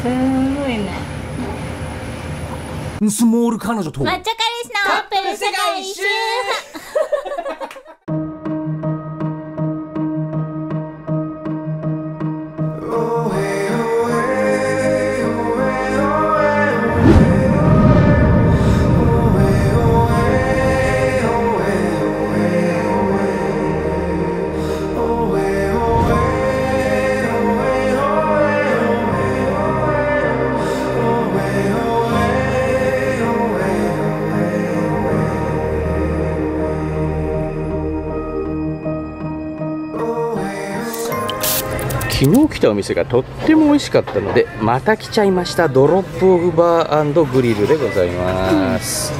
すごいね。スモール彼女と。抹茶彼氏のオープン世界一周昨日来たお店がとっても美味しかったのでまた来ちゃいました。ドロップオフバーグリルでございます、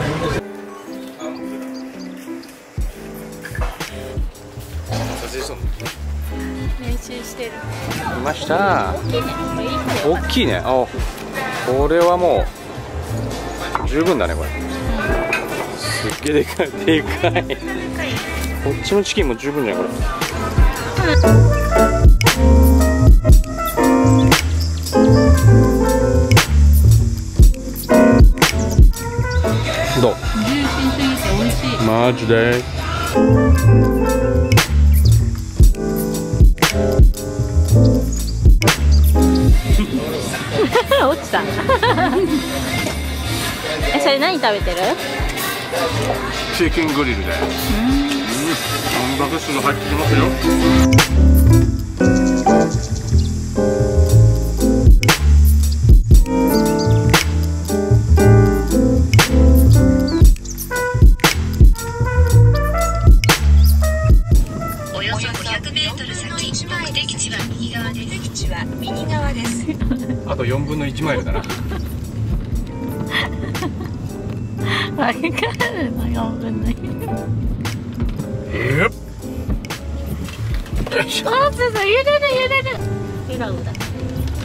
練習してる。来ました。大きいね。あこれはもう十分だねこれ。すっげえでかい。でかい。こっちのチキンも十分じゃんこれ美味しいマジで落ちた。えそれ何食べてる？チキングリルで。うん。タンパク質が入ってきますよ目的地は右側です。目的地は右側です。あと4分の1マイルだな。わかるの4分の1え？っあそうそう揺れる揺れる。ペラウだ。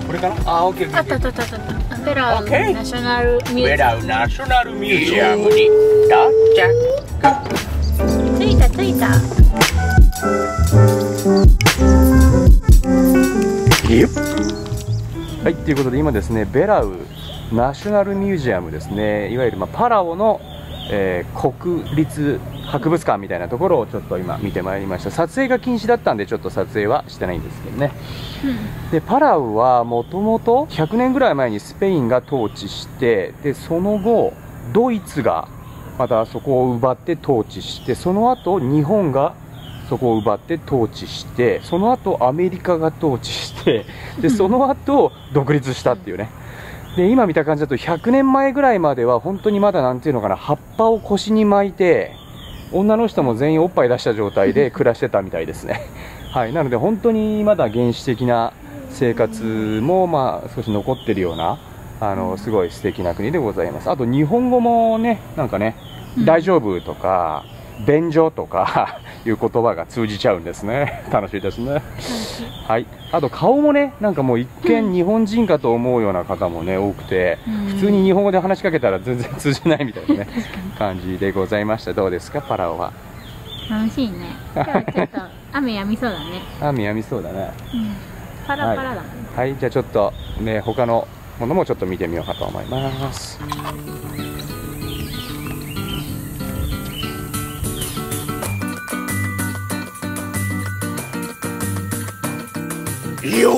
これかな？あ、オッケーあったあったあったあった。ペラウナショナルミュージアベラウナショナルミュージアムに。到着ム着いた着いたはい、ということで今ですね、ベラウナショナルミュージアムですね、いわゆる、まあ、パラオの、えー国立博物館みたいなところをちょっと今見てまいりました。撮影が禁止だったんでちょっと撮影はしてないんですけどね。でパラウはもともと100年ぐらい前にスペインが統治してでその後ドイツがまたそこを奪って統治してその後日本がそこを奪って統治してその後アメリカが統治して でその後独立したっていうね。で今見た感じだと100年前ぐらいまでは本当にまだなんていうのかな葉っぱを腰に巻いて女の人も全員おっぱい出した状態で 暮らしてたみたいですね。はい、なので本当にまだ原始的な生活もまあ少し残ってるようなあのすごい素敵な国でございます。あと日本語もねなんかね、大丈夫とか便所とかいう言葉が通じちゃうんですね。楽しいですね。はい。あと顔もねなんかもう一見日本人かと思うような方もね多くて普通に日本語で話しかけたら全然通じないみたいなね 感じでございました。どうですかパラオは？楽しいね。今日はちょっと雨やみそうだね。あみやみそうだね。うん。パラパラだもん、はい、じゃあちょっとね、他のものもちょっと見てみようかと思います。よ。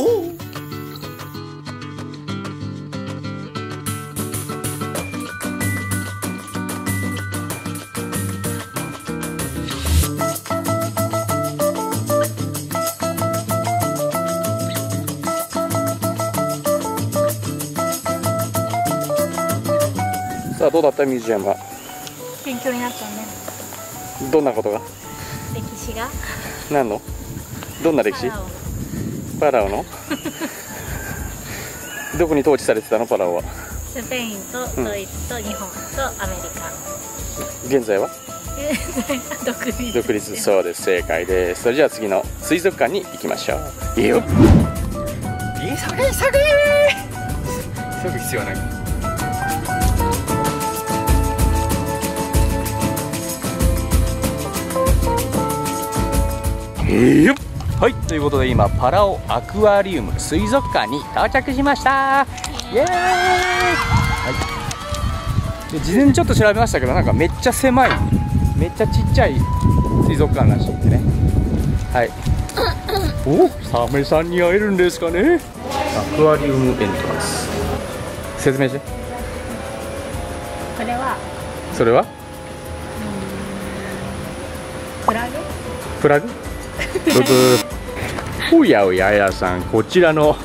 さあ、どうだったミュージアムは？勉強になったね。どんなことが？歴史が？何の？どんな歴史？パラオの？どこに統治されてたのパラオは？スペインとドイツと日本とアメリカ、現在は？独立。独立そうです。正解です。それじゃあ次の水族館に行きましょう。い。いよ。急げ急げ急ぐ必要はない。い。いよはい。ということで今パラオアクアリウム水族館に到着しました。イエーイ、はい、で事前にちょっと調べましたけどなんかめっちゃ狭い。めっちゃちっちゃい水族館らしいんでね。はい。おサメさんに会えるんですかね。アクアリウムエントランス。説明して。これは？それは？クラゲプラグ？ブブおやおややさんこちらの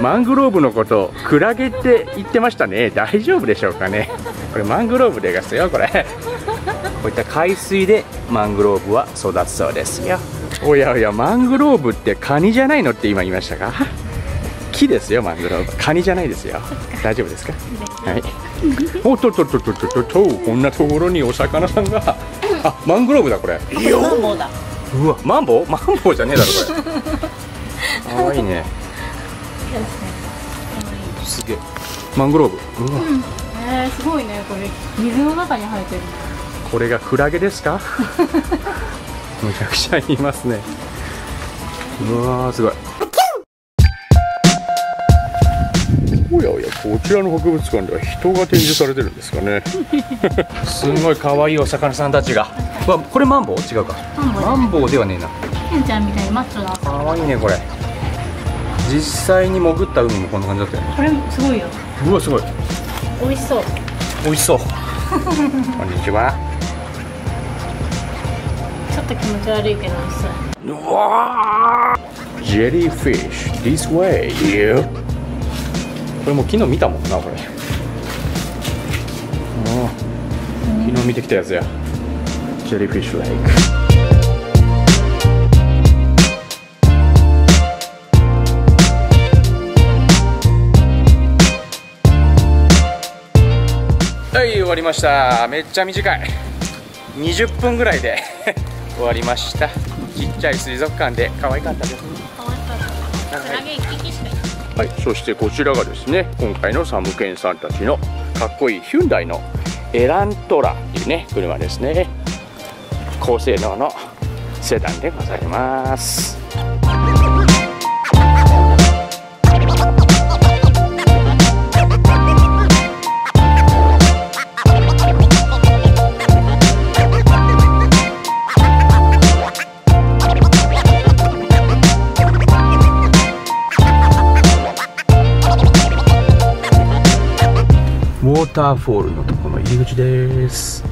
マングローブのことをクラゲって言ってましたね。大丈夫でしょうかね。これマングローブですよこれ。こういった海水でマングローブは育つそうですよ。おやおやマングローブってカニじゃないのって今言いましたか？木ですよマングローブ。カニじゃないですよ。大丈夫ですか？はい。おっとっとっとっとっととこんなところにお魚さんが。あマングローブだこれ。マンボウだ。うわマンボウ？マンボウじゃねえだろこれ。かわいいね。すげえ。マングローブ。うわ。えー、すごいねこれ。水の中に生えてる。これがクラゲですか？むちゃくちゃいますね。うわーすごいこちらの博物館では人が展示されてるんですかね。すごい可愛いお魚さんたちが。わこれマンボウ？違うか。マンボウではねえな。ケンちゃんみたいにマッチョな。可愛いねこれ。実際に潜った海もこんな感じだったよね。これすごいよ。うわすごい。美味しそう。美味しそう。こんにちは。ちょっと気持ち悪いけど美味しそう。うわー。ジェリーフィッシュ this way you これもう昨日見たもんなこれ。うん。昨日見てきたやつや。ジェリーフィッシュレイクはい終わりました。めっちゃ短い。20分ぐらいで 終わりました。ちっちゃい水族館で。可愛かったです。可愛かったはい、そしてこちらがですね今回のサムケンさんたちのかっこいいヒュンダイのエラントラというね車ですね。高性能のセダンでございます。ターフォールのところの入り口です。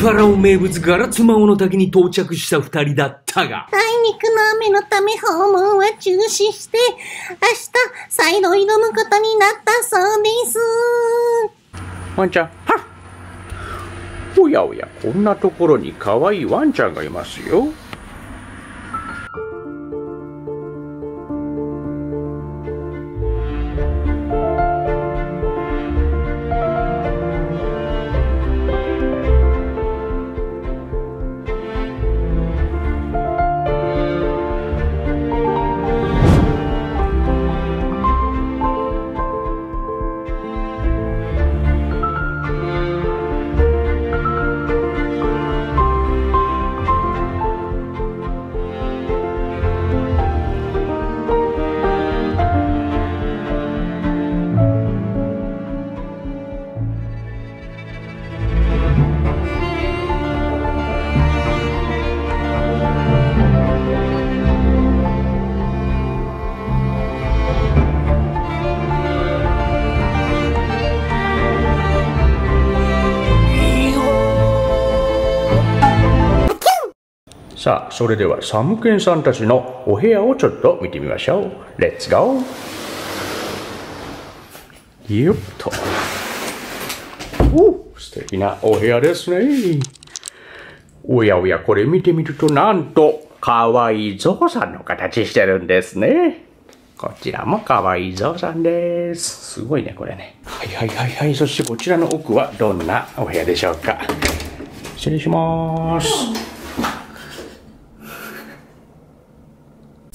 パラオ名物ガラツマオの滝に到着した二人だったが、あいにくの雨のため訪問は中止して、明日再度挑むことになったそうです。ワンちゃん。はっ。おやおやこんなところに可愛いワンちゃんがいますよさあそれではサムケンさんたちのお部屋をちょっと見てみましょう。レッツゴーよっと。お素敵なお部屋ですね。おやおやこれ見てみるとなんとかわいいゾウさんの形してるんですね。こちらもかわいいゾウさんです。すごいねこれね。はいはいはいはい。そしてこちらの奥はどんなお部屋でしょうか。失礼します。